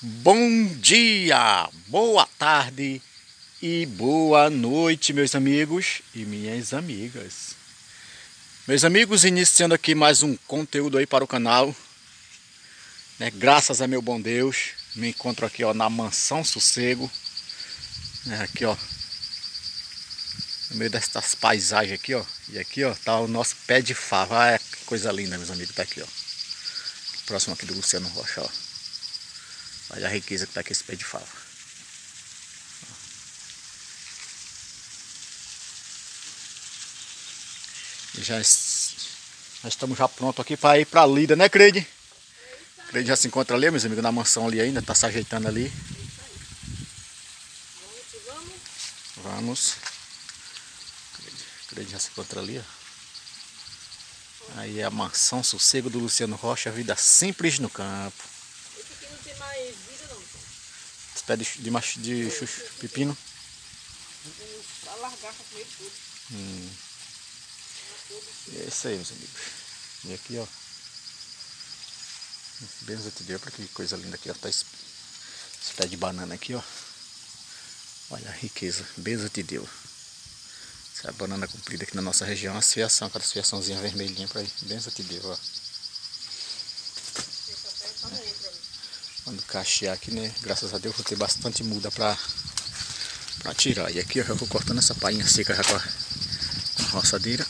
Bom dia, boa tarde e boa noite, meus amigos e minhas amigas. Meus amigos, iniciando aqui mais um conteúdo aí para o canal. Né, graças a meu bom Deus, me encontro aqui ó, na Mansão Sossego. Né, aqui ó, no meio dessas paisagens aqui ó. E aqui ó, tá o nosso pé de fava. Ah, que coisa linda, meus amigos, tá aqui ó. Próximo aqui do Luciano Rocha ó. Olha a riqueza que está aqui esse pé de fava. Já, já estamos já pronto aqui para ir para a lida, né, Creide? Creide já se encontra ali, meus amigos, na mansão ali ainda, está se ajeitando ali. Vamos. Creide já se encontra ali, ó. Aí é a mansão sossego do Luciano Rocha, vida simples no campo pé de, de, macho, de chuchu, pepino. Comer tudo. Hum. É isso aí, meus amigos. E aqui, ó. Benza te deu, que coisa linda aqui, ó. Tá esse, esse pé de banana aqui, ó. Olha a riqueza. Benza te deu. Essa é a banana comprida aqui na nossa região, a fiação, aquela fiaçãozinha vermelhinha pra aí. Benza te deu, ó. Quando cachear aqui, né? Graças a Deus vou ter bastante muda pra, pra tirar. E aqui eu já vou cortando essa painha seca já com a, com a roçadeira.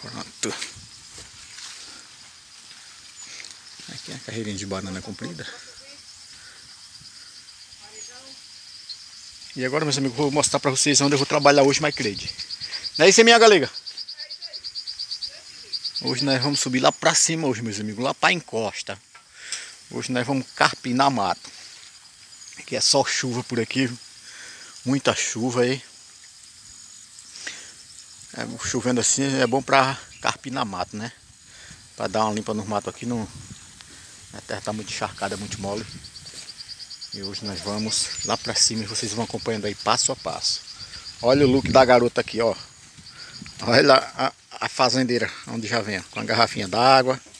Pronto. Aqui é a carreirinha de banana comprida. E agora, meus amigos, vou mostrar pra vocês onde eu vou trabalhar hoje, mais crede. Não é isso, minha galega? Hoje nós vamos subir lá pra cima hoje, meus amigos, lá pra encosta. Hoje nós vamos carpinar mato. Aqui é só chuva por aqui, muita chuva aí. É, chovendo assim é bom pra carpinar mato, né? Pra dar uma limpa no mato aqui, não... a terra tá muito encharcada, muito mole. E hoje nós vamos lá pra cima e vocês vão acompanhando aí passo a passo. Olha o look da garota aqui, ó. Olha a, a fazendeira, onde já vem, com a garrafinha d'água.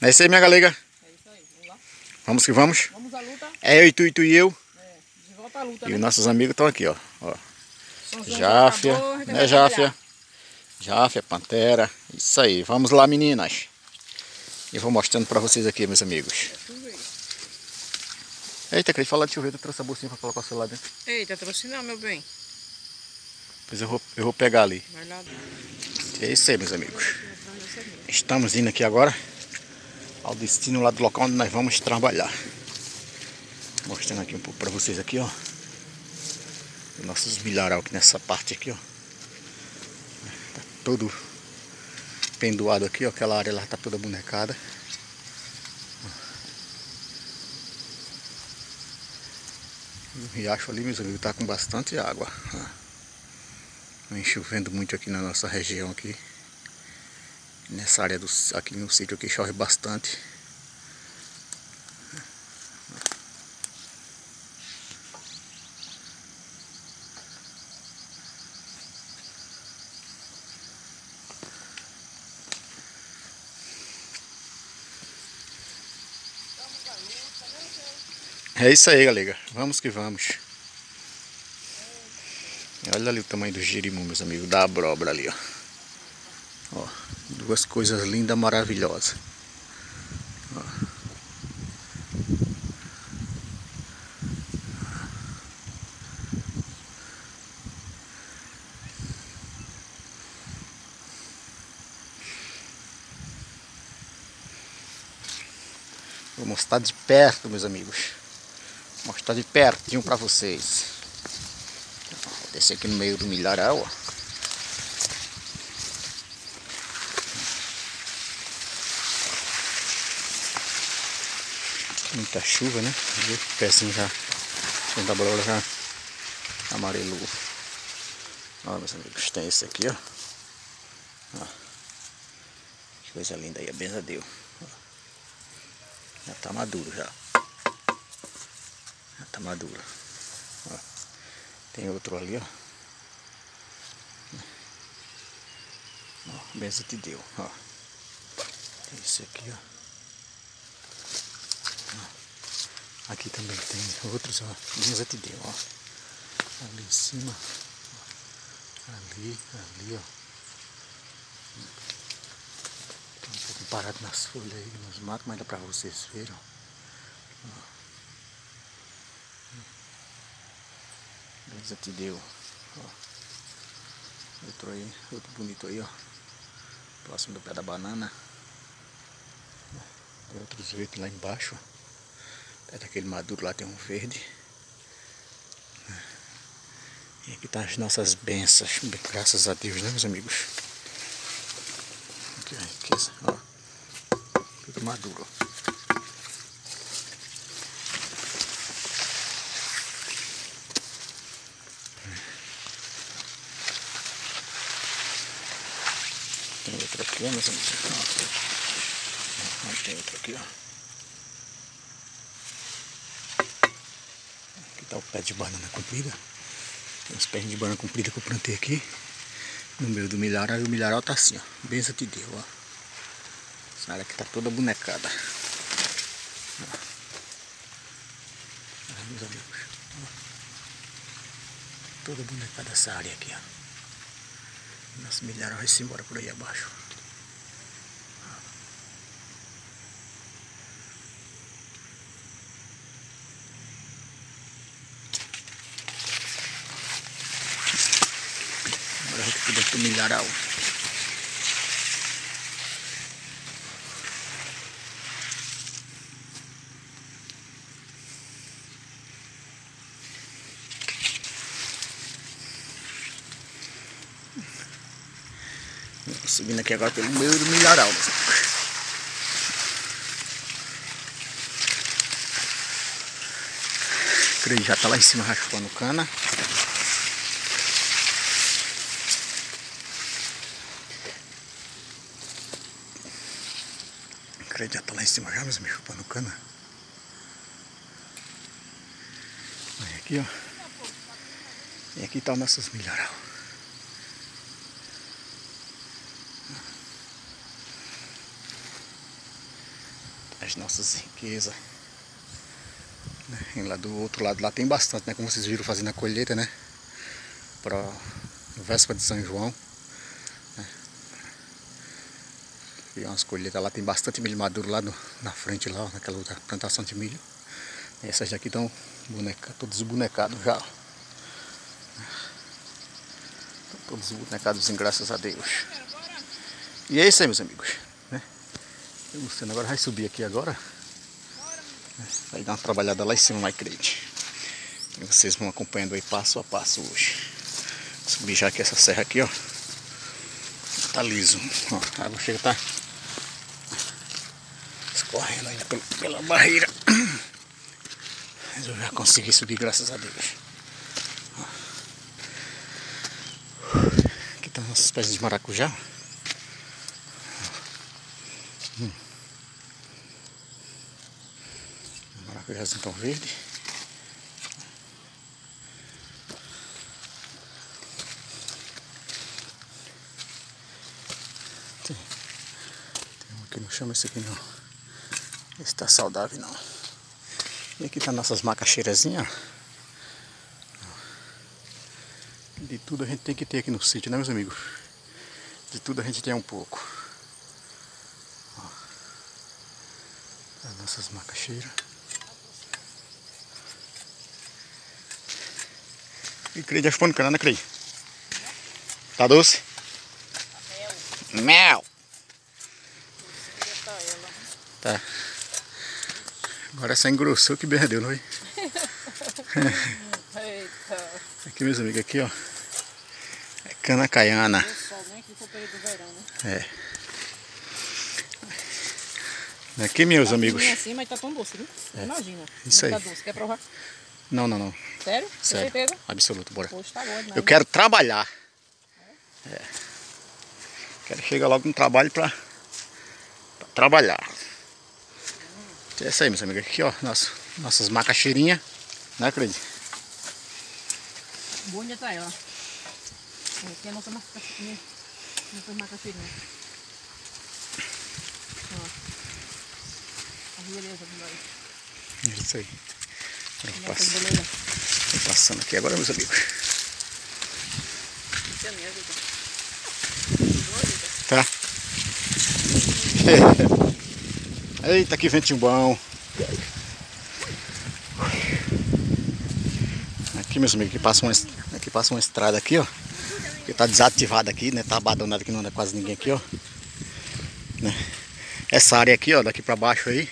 É isso aí, minha galega? É isso aí, vamos lá. Vamos que vamos. Vamos à luta. É eu, tu, tu e eu. É, de volta à luta, E né? os nossos amigos estão aqui, ó. ó. Jáfia, né Jáfia? Jáfia, Pantera. Isso aí, vamos lá meninas. E vou mostrando pra vocês aqui, meus amigos. Eita, queria falar de chover, tu trouxe a bolsinha pra colocar o celular dentro. Eita, trouxe não, meu bem. Depois eu vou, eu vou pegar ali. É isso aí, meus amigos. Estamos indo aqui agora ao destino lá do local onde nós vamos trabalhar. Mostrando aqui um pouco para vocês aqui, ó. Nossos milharal aqui nessa parte aqui, ó. Tá todo pendoado aqui, ó. Aquela área lá tá toda bonecada. O riacho ali, meus amigos, tá com bastante água. Vem chovendo muito aqui na nossa região aqui. Nessa área do, aqui no sítio aqui chove bastante. É isso aí, galera. Vamos que vamos. Olha ali o tamanho do girimum, meus amigos, da abóbora ali, ó. ó duas coisas lindas, maravilhosas. Ó. Vou mostrar de perto, meus amigos. Vou mostrar de pertinho para vocês. Descer aqui no meio do milharal, ó. Muita chuva, né? O pezinho já, da brola já amarelou. Ó, meus amigos, tem esse aqui, ó. ó. Que coisa linda aí, a benza deu. Já tá maduro já. Já tá maduro. Tem outro ali, ó. Ó, benção te deu, ó. Esse aqui, ó. ó. Aqui também tem outros, ó. Benção te deu, ó. Ali em cima. Ó. Ali, ali, ó. Tá um pouco parado nas folhas aí, nos matos, mas dá pra vocês verem, ó. Beleza, te deu. Ó. Outro aí, outro bonito aí, ó. Próximo do pé da banana. Tem outros verdes lá embaixo. Perto daquele maduro lá tem um verde. E aqui tá as nossas bênçãos. Graças a Deus, né meus amigos? Aqui a riqueza, ó. Tudo maduro. Ó, Ó, tem outra aqui, ó. Aqui tá o pé de banana comprida. Tem uns pés de banana comprida que eu plantei aqui. No meio do milharal. E o milharal tá assim, ó. Benção te deu, ó. Essa área aqui tá toda bonecada. Ó. Aí, meus amigos. Toda bonecada essa área aqui, ó. Nosso milharal vai se embora por aí abaixo. Do milharal. Subindo aqui agora pelo meio do milharal. Creio já tá lá em cima raspando cana. Creio já lá em cima já, meus amigos, chupando cana. Aí aqui, ó. E aqui tá os nossos milharal. as nossas riquezas. Né? Lá do outro lado lá tem bastante, né? Como vocês viram fazendo a colheita, né? Para véspera de São João. Né? Umas colheitas lá, tem bastante milho maduro lá no, na frente lá, naquela outra plantação de milho. Essas daqui estão boneca, todos bonecados já. Estão todos bonecados, graças a Deus. E é isso aí, meus amigos. O Luciano agora vai subir aqui agora. Vai dar uma trabalhada lá em cima, mais crente. E vocês vão acompanhando aí passo a passo hoje. Subir já aqui essa serra aqui, ó. Tá liso. Ó, a água chega tá escorrendo ainda pela, barreira. Mas eu já consegui subir, graças a Deus. Aqui tá nossas peças de maracujá. Hum. Maracujazinho tão verde. Tem, tem um aqui, não chama esse aqui não. Esse tá saudável não. E aqui tá nossas macaxeirazinhas. De tudo a gente tem que ter aqui no sítio, né meus amigos? De tudo a gente tem um pouco. as nossas macaxeiras. E Crei chupando cana, né, Crei? Tá doce? Mel. Mel. Tá. Agora essa engrossou que perdeu, não é? Eita. Aqui, meus amigos, aqui, ó. É cana caiana. É. Aqui, meus tá amigos. assim, mas tá tão doce, viu? É. Imagina. Isso aí. Tá doce. Quer provar? Não, não, não. Sério? Sério. certeza? Absoluto, bora. Poxa, tá bom, Eu quero trabalhar. É. é. Quero chegar logo no trabalho pra, pra trabalhar. É isso aí, meus amigos. Aqui, ó, nosso, nossas macaxeirinhas. Né, Cleide? Bonita ela. Aqui é a nossa macaxeirinha. Vamos fazer macaxirinha. Ó. A beleza do nós. Isso aí. Agora eu vou Nossa, pass- beleza. vou passando aqui agora, meus amigos. Isso é. Tá? Eita, que ventinho bom. Aqui, meus amigos, aqui passa uma, aqui passa uma estrada aqui, ó. Que tá desativada aqui, né? Tá abandonada aqui, não anda quase ninguém aqui, ó. Né? Essa área aqui, ó, daqui pra baixo aí.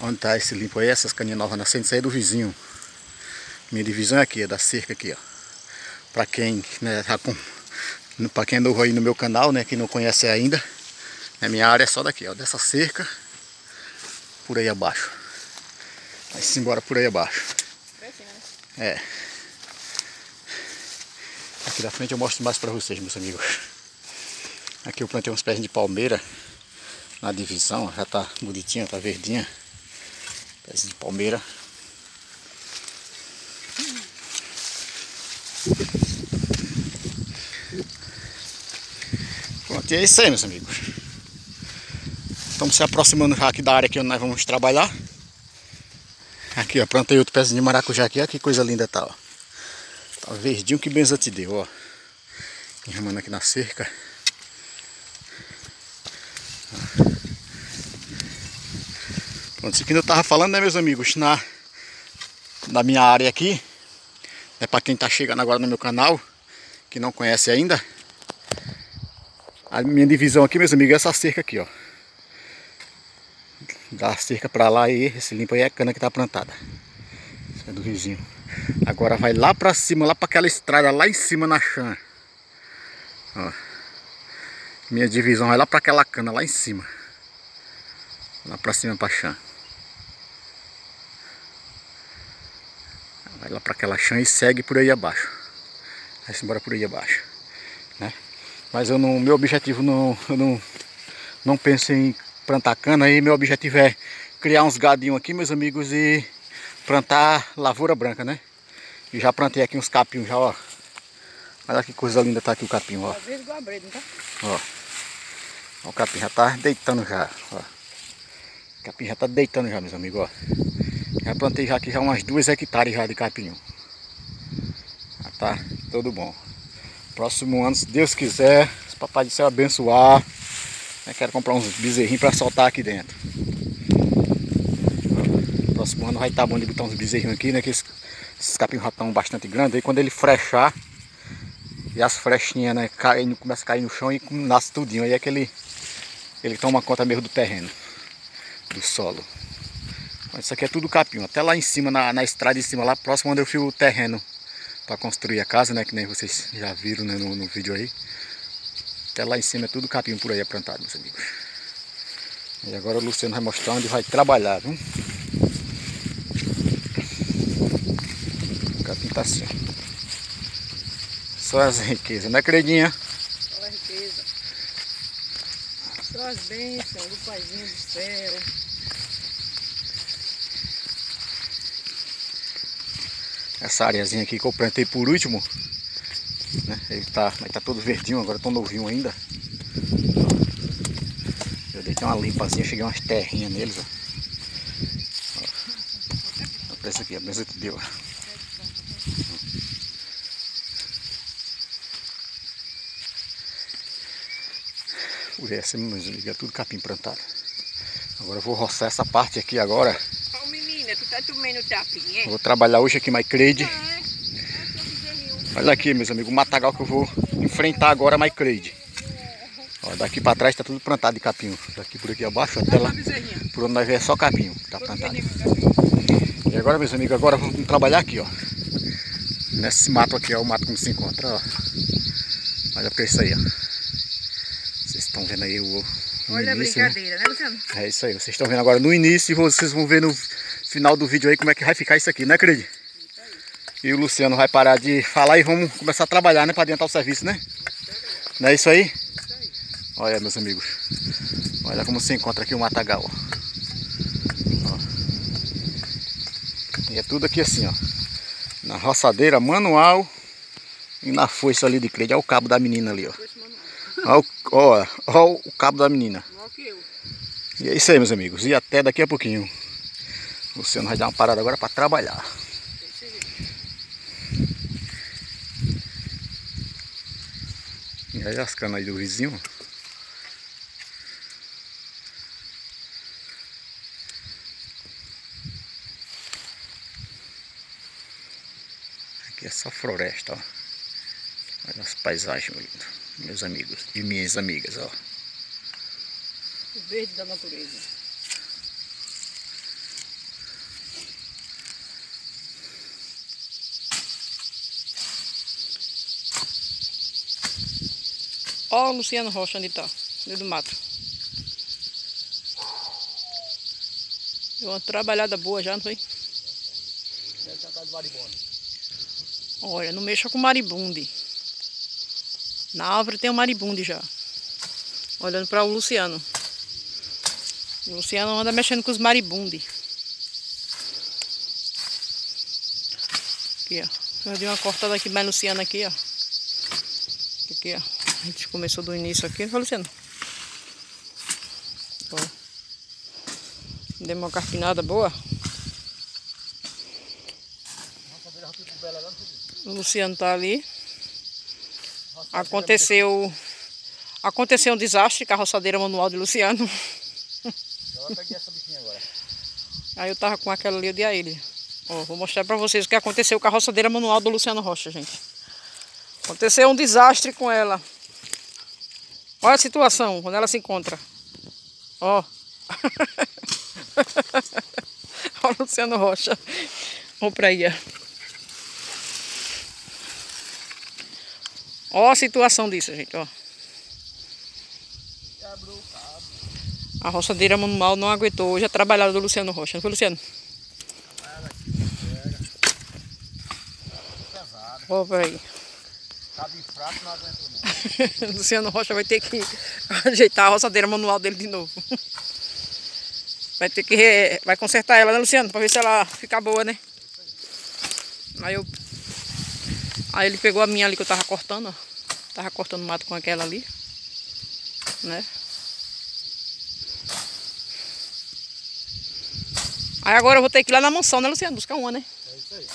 Onde tá esse limpo aí, essas caninhas novas nascendo, aí é do vizinho. Minha divisão é aqui, é da cerca aqui, ó. Pra quem, né, tá com... Pra quem é novo aí no meu canal, né, que não conhece ainda, a minha área é só daqui, ó, dessa cerca, por aí abaixo. Vai-se embora por aí abaixo. É. Aqui da frente eu mostro mais pra vocês, meus amigos. Aqui eu plantei uns pés de palmeira na divisão, já tá bonitinha, tá verdinha. Pés de palmeira. Pronto, e é isso aí, meus amigos. Estamos se aproximando já aqui da área que nós vamos trabalhar. Aqui, ó, plantei outro pezinho de maracujá aqui, ó, que coisa linda tá, ó. Tá verdinho que benza te deu, ó. Enramando aqui na cerca. Pronto, isso aqui eu tava falando, né, meus amigos, na, na minha área aqui. É pra quem tá chegando agora no meu canal, que não conhece ainda. A minha divisão aqui, meus amigos, é essa cerca aqui, ó. Da cerca pra lá e esse limpo aí é a cana que tá plantada. Isso é do vizinho. Agora vai lá pra cima, lá pra aquela estrada lá em cima na chã. Ó. Minha divisão vai lá pra aquela cana lá em cima. Lá pra cima pra chã. Vai lá pra aquela chã e segue por aí abaixo. Vai-se embora por aí abaixo. Né? Mas eu não, meu objetivo não, eu não, não penso em plantar cana aí. Meu objetivo é criar uns gadinhos aqui, meus amigos, e plantar lavoura branca, né? E já plantei aqui uns capinhos já, ó. Olha que coisa linda tá aqui o capim, tá? Ó. Ó, O capim já tá deitando já, ó. O capim já tá deitando já, meus amigos, ó. Já plantei já aqui já umas duas hectares já de capim. Já tá tudo bom. Próximo ano, se Deus quiser, se o Papai do Céu abençoar, eu quero comprar uns bezerrinhos para soltar aqui dentro. Próximo ano vai estar bom de botar uns bezerrinhos aqui, né? Que esses, esses capim já estão bastante grandes. Aí quando ele frechar, e as frechinhas, né, começa a cair no chão e nasce tudinho. Aí é que ele, ele toma conta mesmo do terreno, do solo. Isso aqui é tudo capim. Até lá em cima, na, na estrada em cima, lá próximo onde eu fui o terreno para construir a casa, né? Que nem vocês já viram né, no, no vídeo aí. Até lá em cima é tudo capim por aí é plantado, meus amigos. E agora o Luciano vai mostrar onde vai trabalhar, viu? O capim tá assim. Só as riquezas, né, Credinha? Só a riqueza. Só as bênçãos do paizinho do céu. Essa areazinha aqui que eu plantei por último? Ele tá, mas tá todo verdinho, agora tão novinho ainda. Eu dei uma limpazinha, cheguei umas terrinhas neles, ó. ó. Essa aqui, a benção que deu. ó. Essa, meus amigos, é tudo capim plantado. Agora eu vou roçar essa parte aqui agora. Ó, menina, tu tá tomando tapinha, Eu vou trabalhar hoje aqui mais crede. Olha aqui, meus amigos, o matagal que eu vou enfrentar agora é mais crede. Ó, daqui pra trás tá tudo plantado de capim. Daqui por aqui abaixo até lá. bezerrinha. Por onde nós vemos é só capim que tá plantado. E agora, meus amigos, agora vamos trabalhar aqui, ó. Nesse mato aqui, ó, o mato como se encontra, ó. Olha pra isso aí, ó. Vocês estão vendo aí o, Olha a início, né? brincadeira, né, Luciano? É isso aí, vocês estão vendo agora no início e vocês vão ver no final do vídeo aí como é que vai ficar isso aqui, né, Cred? E o Luciano vai parar de falar e vamos começar a trabalhar, né, para adiantar o serviço, né? Não é isso aí? Olha, meus amigos. Olha como se encontra aqui o matagal, ó. Ó. E é tudo aqui assim, ó. Na roçadeira manual e na foice ali de Cred. Olha o cabo da menina ali, ó. Olha o, o cabo da menina. E é isso aí, meus amigos. E até daqui a pouquinho. O Luciano vai dar uma parada agora para trabalhar. Aí as canas aí do vizinho. Aqui é só floresta, ó. Olha as paisagens, meus amigos e minhas amigas, ó. O verde da natureza. Ó o Luciano Rocha onde tá, dentro do mato. Deu uma trabalhada boa já, não foi? Olha, não mexa com maribundi. Na árvore tem um maribundi já. Olhando para o Luciano. O Luciano anda mexendo com os maribundi. Aqui, ó. Eu dei uma cortada aqui mais Luciano aqui, ó. Aqui, ó. A gente começou do início aqui, não foi, Luciano? Ó. Deu uma carpinada boa. O Luciano tá ali. Aconteceu. Aconteceu um desastre com a roçadeira manual de Luciano. Aí eu tava com aquela ali, eu dei a ele. Vou mostrar pra vocês o que aconteceu com a roçadeira manual do Luciano Rocha, gente. Aconteceu um desastre com ela. Olha a situação, quando ela se encontra. Ó. Olha o Luciano Rocha. Vamos pra aí, ó. Ó a situação disso, gente, ó. A roçadeira manual não aguentou hoje a trabalhada do Luciano Rocha. Não foi, Luciano? Ó, peraí. Cabe fraco, não aguento não. Luciano Rocha vai ter que ajeitar a roçadeira manual dele de novo. Vai ter que... Re... Vai consertar ela, né, Luciano? Pra ver se ela fica boa, né? Aí eu Aí ele pegou a minha ali que eu tava cortando, ó. Tava cortando mato com aquela ali. Né? Aí agora eu vou ter que ir lá na mansão, né, Luciano? Buscar uma, né? É isso aí.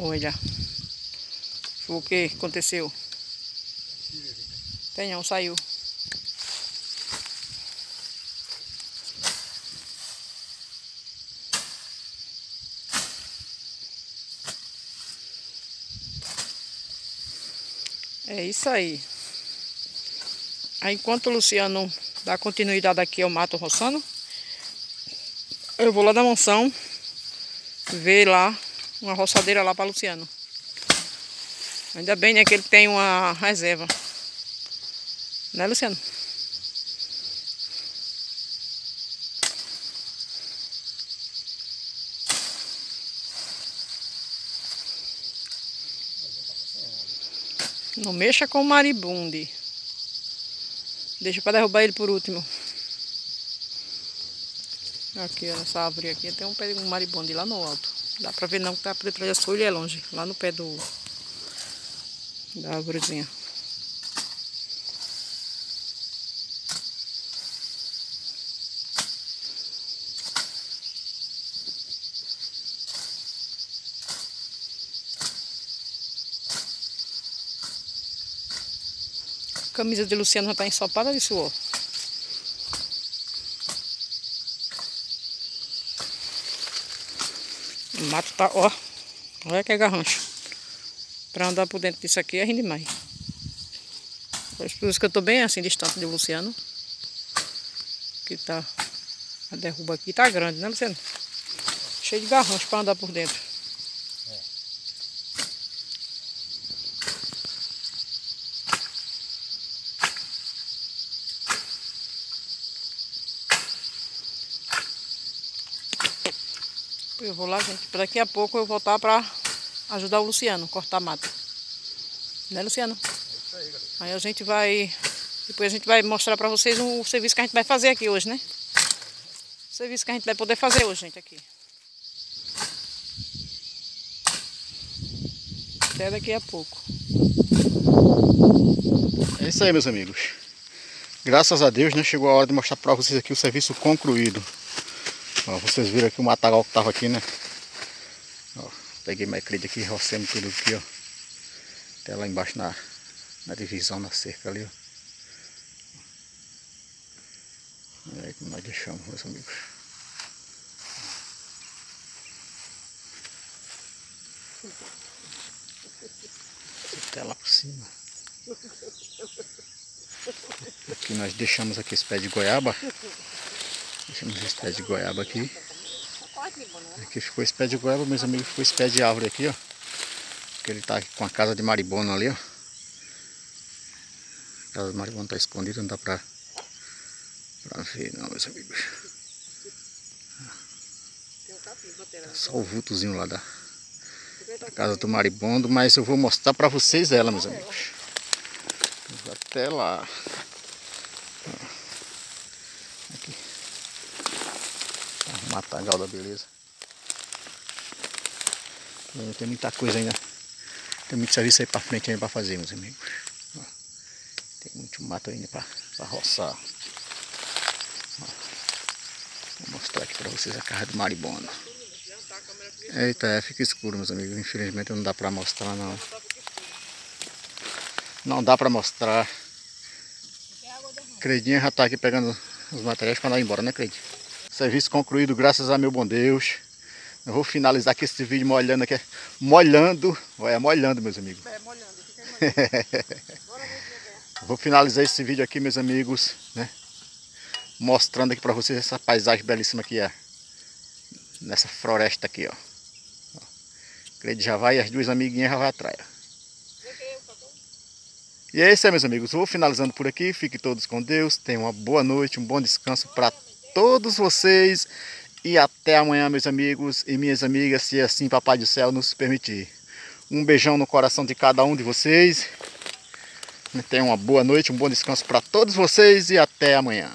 Olha. O que aconteceu? Tem saiu. É isso aí. Enquanto o Luciano dá continuidade aqui ao mato roçando, eu vou lá na mansão ver lá uma roçadeira lá para Luciano. Ainda bem né, que ele tem uma reserva. Né, Luciano? Não mexa com o maribundi. Deixa para derrubar ele por último. Aqui, ó, nessa árvore aqui, tem um um maribundi lá no alto. Dá pra ver não que tá por detrás da folha é longe. Lá no pé do... Da árvorezinha. A camisa de Luciano já tá ensopada de suor. Mato tá, ó. Olha que garrancho. Pra andar por dentro disso aqui é rende demais. Por isso que eu tô bem assim, distante do Luciano. Que tá. A derruba aqui tá grande, né, Luciano? Cheio de garrancho pra andar por dentro. Eu vou lá, gente. Daqui a pouco eu voltar pra ajudar o Luciano, cortar mato. Né, Luciano? É isso aí. Aí a gente vai... Depois a gente vai mostrar pra vocês o serviço que a gente vai fazer aqui hoje, né? O serviço que a gente vai poder fazer hoje, gente, aqui. Até daqui a pouco. É isso aí, meus amigos. Graças a Deus, né? Chegou a hora de mostrar para vocês aqui o serviço concluído. Ó, vocês viram aqui o matagal que tava aqui, né? Ó, peguei mais crede aqui, rocemos tudo aqui, ó. Até lá embaixo na, na divisão, na cerca ali, ó. Que nós deixamos, meus amigos. Até lá por cima. Aqui nós deixamos aqui esse pé de goiaba. Deixamos esse pé de goiaba aqui. Aqui ficou esse pé de goiaba, meus amigos, ficou esse pé de árvore aqui, ó. Porque ele tá com a casa de maribono ali, ó. A casa de maribono tá escondida, não dá pra, pra ver não, meus amigos. Tá só o vultozinho lá da, da casa do maribondo, mas eu vou mostrar pra vocês ela, meus amigos. Até lá. Aqui. Matagal da beleza. Tem muita coisa ainda. Tem muito serviço aí pra frente ainda pra fazer, meus amigos. Tem muito mato ainda pra, pra roçar. Vou mostrar aqui pra vocês a casa do maribondo. Eita, é, fica escuro, meus amigos. Infelizmente não dá pra mostrar, não. Não dá pra mostrar. Credinha já tá aqui pegando os materiais para ir embora, né, Creide? Serviço concluído, graças a meu bom Deus. Eu vou finalizar aqui esse vídeo molhando aqui. Molhando. É, molhando, meus amigos. É, molhando. vou finalizar esse vídeo aqui, meus amigos, né? Mostrando aqui para vocês essa paisagem belíssima que é. Nessa floresta aqui, ó. Creide já vai e as duas amiguinhas já vai atrás, ó. E é isso aí, meus amigos. Vou finalizando por aqui. Fiquem todos com Deus. Tenham uma boa noite, um bom descanso para todos vocês. E até amanhã, meus amigos e minhas amigas, se assim Papai do Céu nos permitir. Um beijão no coração de cada um de vocês. Tenham uma boa noite, um bom descanso para todos vocês e até amanhã.